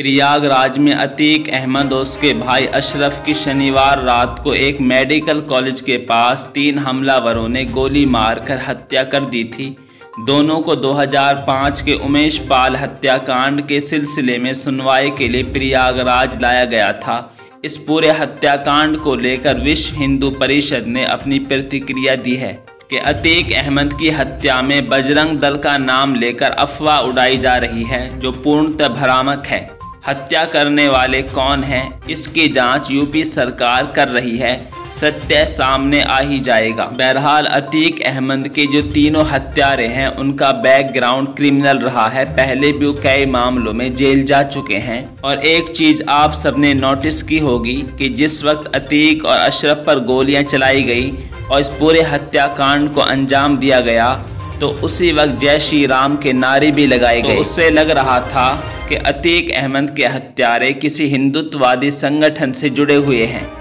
प्रयागराज में अतीक अहमद और उसके भाई अशरफ की शनिवार रात को एक मेडिकल कॉलेज के पास तीन हमलावरों ने गोली मारकर हत्या कर दी थी। दोनों को 2005 के उमेश पाल हत्याकांड के सिलसिले में सुनवाई के लिए प्रयागराज लाया गया था। इस पूरे हत्याकांड को लेकर विश्व हिंदू परिषद ने अपनी प्रतिक्रिया दी है कि अतीक अहमद की हत्या में बजरंग दल का नाम लेकर अफवाह उड़ाई जा रही है, जो पूर्णतः भ्रामक है। हत्या करने वाले कौन हैं? इसकी जाँच यूपी सरकार कर रही है। सत्य सामने आ ही जाएगा। बहरहाल, अतीक अहमद के जो तीनों हत्यारे हैं, उनका बैकग्राउंड क्रिमिनल रहा है। पहले भी कई मामलों में जेल जा चुके हैं। और एक चीज़ आप सबने नोटिस की होगी कि जिस वक्त अतीक और अशरफ पर गोलियाँ चलाई गई और इस पूरे हत्याकांड को अंजाम दिया गया तो उसी वक्त जय श्री राम के नारे भी लगाए गए। तो उससे लग रहा था कि अतीक अहमद के हत्यारे किसी हिंदुत्ववादी संगठन से जुड़े हुए हैं।